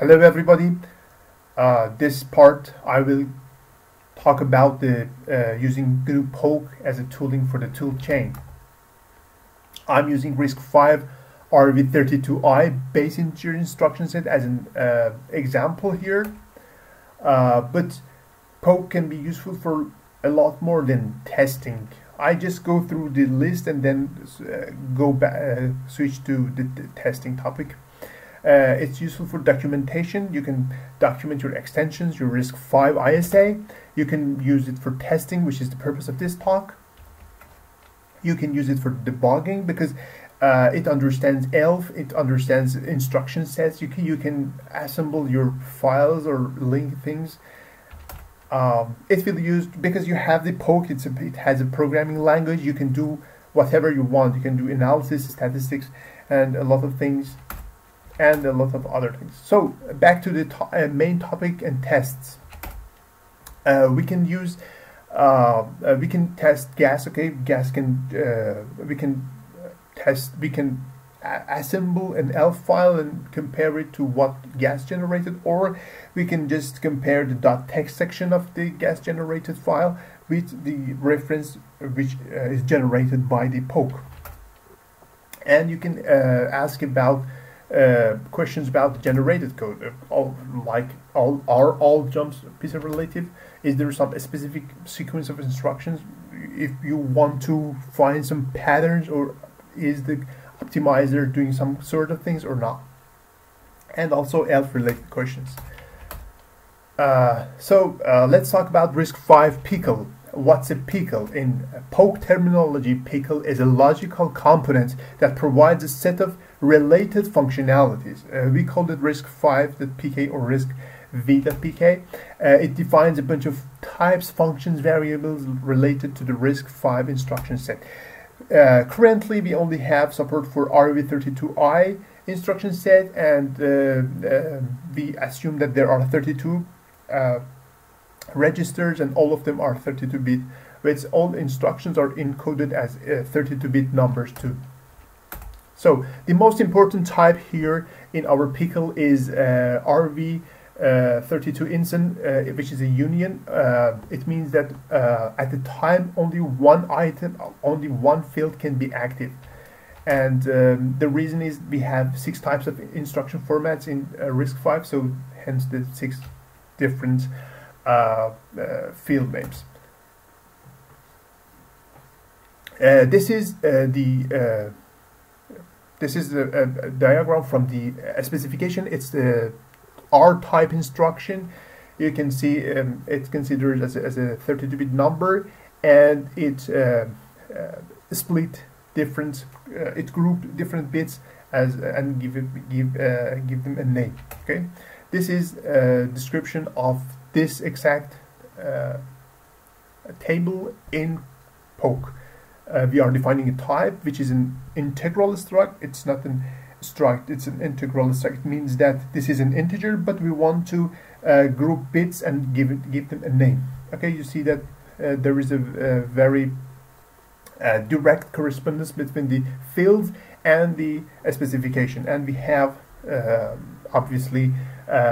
Hello everybody. Uh, this part I will talk about the uh, using GNU Poke as a tooling for the tool chain. I'm using RISC-V RV32i base integer instruction set as an uh, example here. Uh, but Poke can be useful for a lot more than testing. I just go through the list and then uh, go back, uh, switch to the, the testing topic. Uh, it's useful for documentation. You can document your extensions, your RISC-V ISA. You can use it for testing, which is the purpose of this talk. You can use it for debugging because uh, it understands ELF, it understands instruction sets. You can, you can assemble your files or link things. Um, it will use because you have the poke. It's a, it has a programming language. You can do whatever you want. You can do analysis, statistics, and a lot of things and a lot of other things. So back to the to uh, main topic and tests. Uh, we can use uh, uh we can test gas. Okay, gas can uh, we can test we can assemble an ELF file and compare it to what gas generated or we can just compare the .text section of the gas generated file with the reference which uh, is generated by the poke and you can ask about uh, questions about generated code, uh, all, like all, are all jumps PC relative? Is there some specific sequence of instructions? If you want to find some patterns, or is the optimizer doing some sort of things or not? And also ELF related questions. Uh, so uh, let's talk about RISC-V pickle. What's a pickle? In poke terminology, pickle is a logical component that provides a set of related functionalities. Uh, we call it RISC-V.pk or RISC-V.pk. Uh, it defines a bunch of types, functions, variables related to the RISC-V instruction set. Uh, currently, we only have support for RV32i instruction set, and uh, uh, we assume that there are 32 uh, registers, and all of them are 32-bit. Which all instructions are encoded as 32-bit numbers too. So the most important type here in our pickle is uh, RV uh, 32 INSEN, uh, which is a union. Uh, it means that uh, at the time only one item, only one field can be active. And um, the reason is we have six types of instruction formats in uh, RISC-V, so hence the six different field names. this is the this is a, a diagram from the specification. It's the R-type instruction. You can see um, it's considered as a, as a 32-bit number, and it uh, uh, split different, uh, it grouped different bits as and give it, give uh, give them a name. Okay, this is a description of this exact uh, table in Poke uh, we are defining a type which is an integral struct. It's not an struct it's an integral struct. It means that this is an integer but we want to uh, group bits and give it give them a name. Okay you see that uh, there is a, a very uh, direct correspondence between the fields and the uh, specification. And we have uh, obviously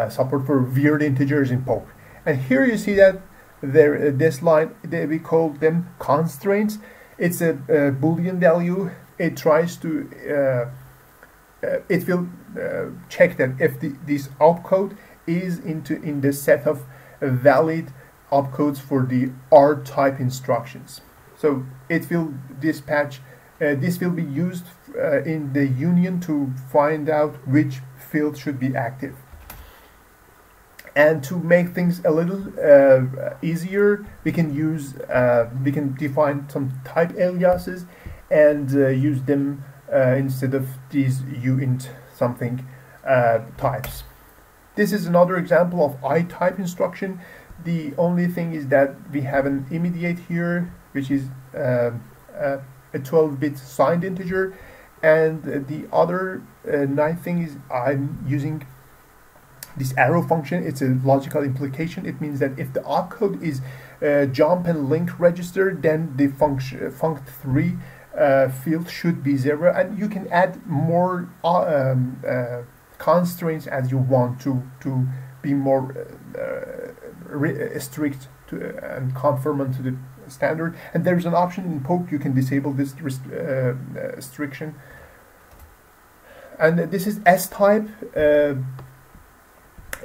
support for weird integers in poke and here you see that there this line they, we call them constraints it's a, a boolean value. It tries to uh, uh, it will uh, check that if the, this opcode is into in the set of valid opcodes for the R type instructions. So it will dispatch uh, this will be used uh, in the union to find out which field should be active and to make things a little uh, easier we can use uh, we can define some type aliases and uh, use them uh, instead of these uint something uh, types. This is another example of i-type instruction. The only thing is that we have an immediate here which is um, a 12-bit signed integer. And the other uh, nice thing is I'm using this arrow function, it's a logical implication. It means that if the opcode is uh, jump and link register, then the function funct3 uh, field should be zero. And you can add more uh, um, uh, constraints as you want to to be more uh, strict to, and conformant to the standard. And there's an option in Poke you can disable this rest restriction. And this is S-type.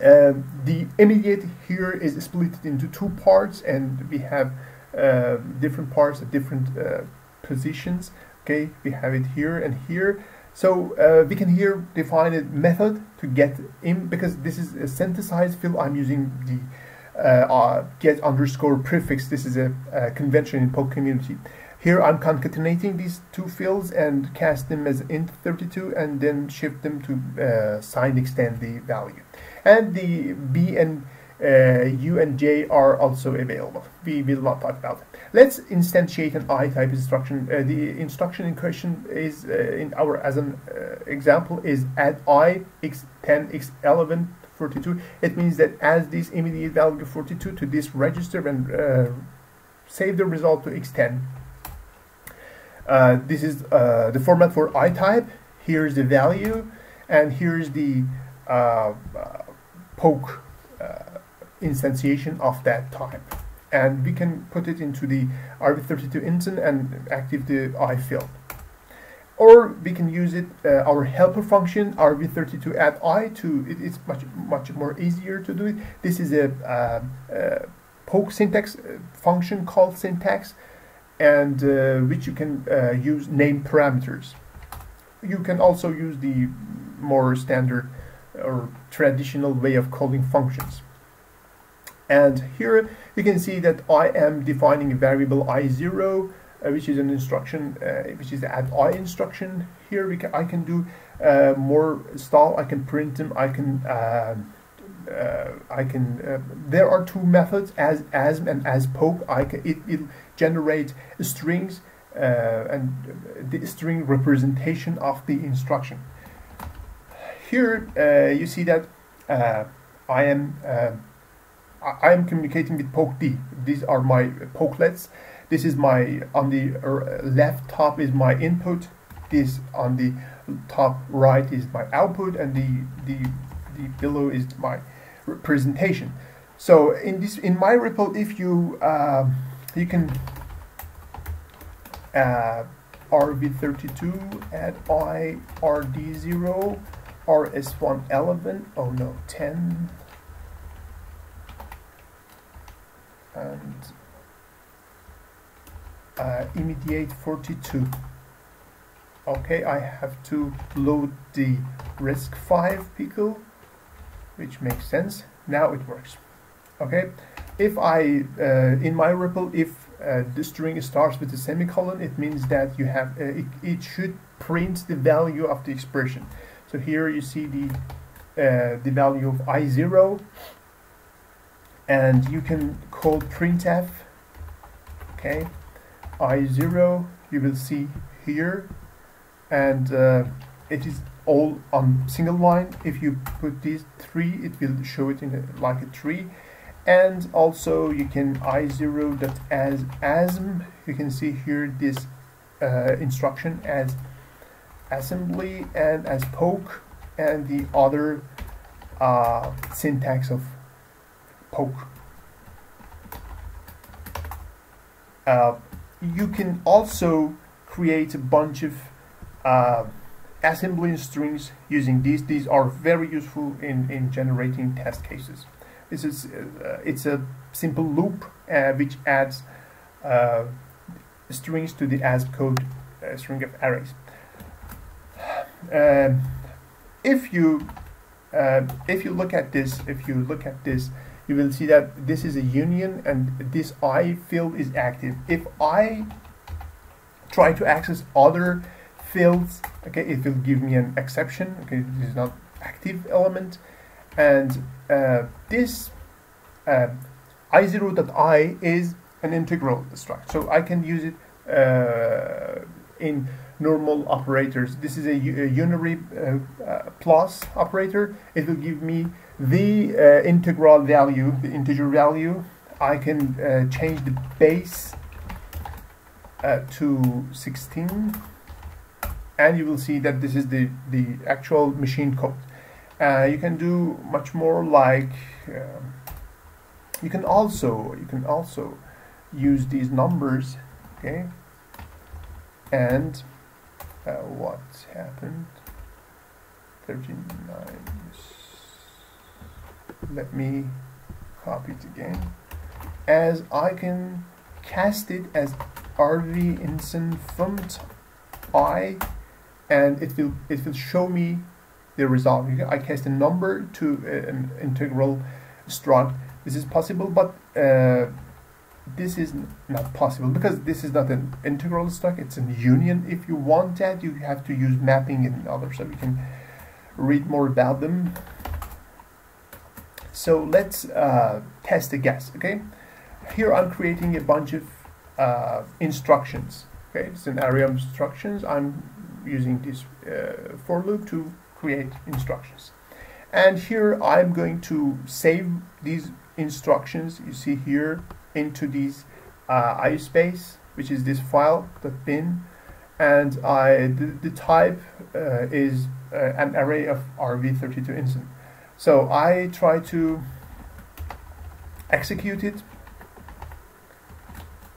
Uh, the immediate here is split into two parts and we have uh, different parts at different uh, positions. Okay we have it here and here. So uh, we can here define a method to get in because this is a synthesized field I'm using the uh, get underscore prefix. This is a, a convention in Poke community here I'm concatenating these two fields and cast them as int32 and then shift them to signed extend the value and the B and uh, U and J are also available. We will not talk about it. Let's instantiate an I-type instruction. Uh, the instruction in question is uh, in our as an uh, example is add I x10 x11 42. It means that add this immediate value 42 to this register and uh, save the result to x10. Uh, this is the format for I-type. Here's the value, and here's the poke uh, instantiation of that type. And we can put it into the RV32 instance and active the I field. Or we can use it, uh, our helper function, RV32 add I to, it, it's much, much more easier to do it. This is a uh, uh, poke syntax uh, function called syntax and uh, which you can use name parameters. You can also use the more standard or traditional way of calling functions. And here you can see that I am defining a variable i0, uh, which is an instruction, uh, which is the add i instruction. Here can, I can do uh, more style. I can print them. I can uh, uh, I can. Uh, there are two methods, as asm and as poke. I can it it generate strings and the string representation of the instruction. Here uh, you see that uh, I am uh, I am communicating with poked. These are my pokelets. This is my on the left top is my input. This on the top right is my output, and the the the below is my representation. So in this in my REPL, if you uh, you can uh, RV32 add i rd0 RS1 11, oh no, 10, and uh, immediate 42. Okay, I have to load the RISC-V pickle, which makes sense. Now it works. Okay, if I, uh, in my REPL, if uh, the string starts with a semicolon, it means that you have, uh, it, it should print the value of the expression. So here you see the uh, the value of i0 and you can call printf okay i0 you will see here and uh, it is all on single line. If you put these three it will show it in a, like a tree. And also you can i0 dot as asm. You can see here this uh, instruction as assembly and as poke and the other uh, syntax of poke. Uh, you can also create a bunch of uh, assembly strings using these. These are very useful in, in generating test cases. This is uh, it's a simple loop uh, which adds uh, strings to the ASP code string of arrays. Um, if you uh, if you look at this, if you look at this, you will see that this is a union and this I field is active. If I try to access other fields, okay, it will give me an exception. Okay, this is not active element, and uh, this uh, i0.i is an integral struct, so I can use it uh, in normal operators. This is a, a unary uh, uh, plus operator. It will give me the uh, integral value, the integer value. I can change the base to 16 and you will see that this is the, the actual machine code. uh, you can do much more like uh, you can also you can also use these numbers okay? And uh, what happened? 39 let me copy it again. As I can cast it as RV instance font I and it will it will show me the result. I cast a number to uh, an integral struct. This is possible, but uh, this is not possible because this is not an integral struct. It's a union. If you want that, you have to use mapping and others. So we can read more about them. So let's uh, test the gas. Okay, here I'm creating a bunch of uh, instructions. Okay, it's an array of instructions. I'm using this uh, for loop to create instructions. And here I'm going to save these instructions you see here into this uh, IOSpace, which is this file, the .bin, and I the, the type uh, is uh, an array of RV32 instance. So I try to execute it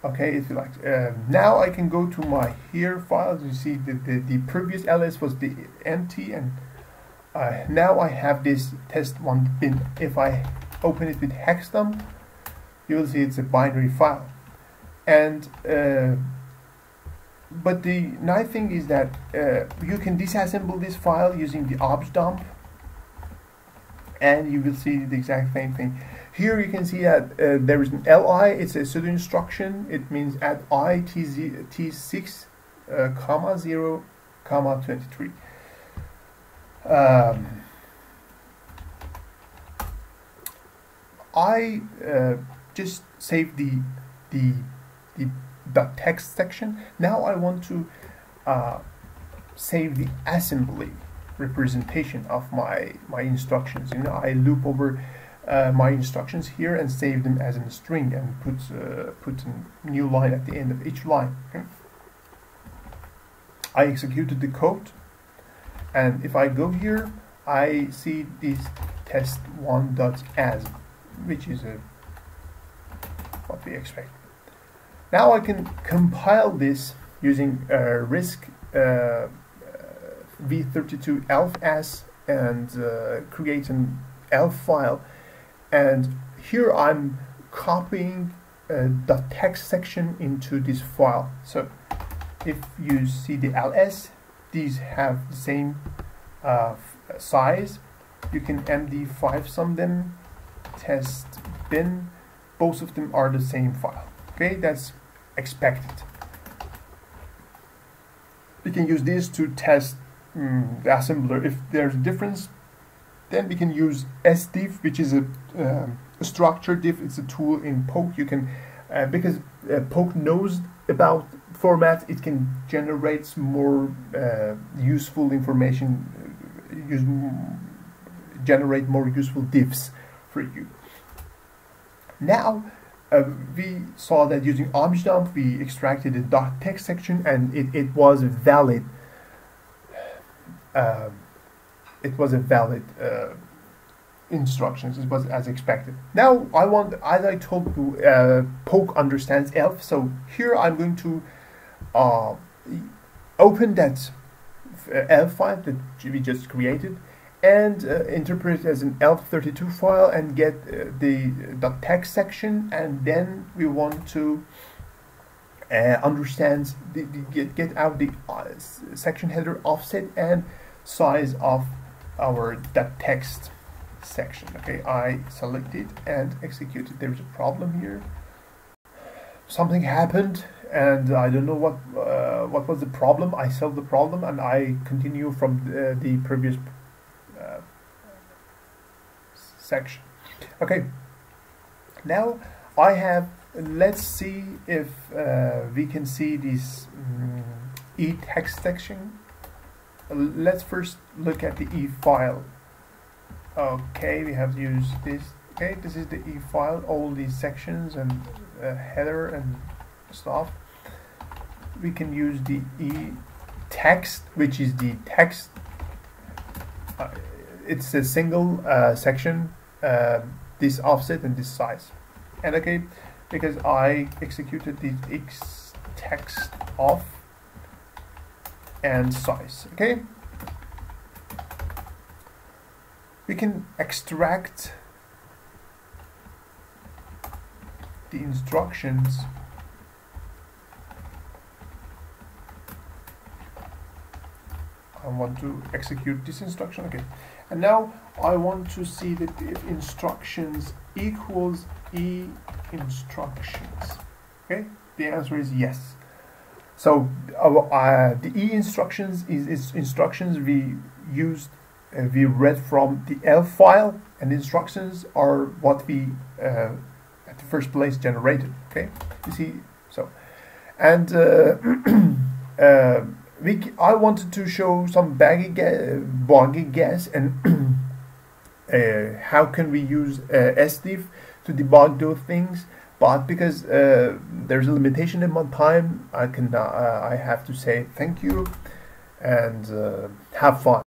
okay if you like. Uh, now I can go to my here files. You see the, the, the previous ls was the empty and uh, now I have this test one bin. If I open it with hexdump you will see it's a binary file. And uh, but the nice thing is that uh, you can disassemble this file using the objdump and you will see the exact same thing here you can see that uh, there is an li, it's a pseudo instruction. It means add i t, z, t6 uh, comma 0 comma 23. Um, I uh, just saved the the the the text section. Now I want to uh, save the assembly representation of my my instructions. You know, I loop over uh, my instructions here and save them as a string and put uh, put a new line at the end of each line. Okay? I executed the code and if I go here I see this test one dot as which is a, what we expect. Now I can compile this using uh, RISC uh, v32 elf s and uh, create an elf file and here I'm copying uh, the text section into this file. So if you see the ls these have the same uh, size. You can md5 sum them test bin. Both of them are the same file. Okay that's expected. We can use this to test um, the assembler. If there's a difference then we can use sdiff, which is a, um, a structure diff. It's a tool in Poke. You can uh, because uh, Poke knows about format, it can generate more uh, useful information, uh, use generate more useful diffs for you. Now uh, we saw that using objdump we extracted the text section and it, it was valid. Um, it was a valid uh, instructions. It was as expected. Now I want, as I told you, uh, Poke understands ELF. So here I'm going to uh, open that uh, ELF file that we just created and uh, interpret it as an ELF32 file and get uh, the, the text section and then we want to uh, understand the, the, get, get out the uh, section header offset and size of our that text section okay? I selected and executed. there's a problem here. Something happened and I don't know what uh, what was the problem. I solved the problem and I continue from the, the previous uh, section. Okay. Now I have let's see if uh, we can see this um, e text section let's first look at the e file okay we have used this. Okay this is the e file all these sections and uh, header and stuff. We can use the e text which is the text. Uh, it's a single uh, section, uh, this offset and this size. And okay, because I executed the x text off and size. Okay, we can extract the instructions I want to execute this instruction okay. And now I want to see that if instructions equals e instructions okay? The answer is yes so uh, the e instructions is, is instructions we used uh, we read from the ELF file and instructions are what we uh, at the first place generated okay? You see? So and uh, uh we I wanted to show some baggy buggy gas and uh, how can we use uh, sdiff to debug those things but because uh, there's a limitation in my time I can uh, I have to say thank you and uh, have fun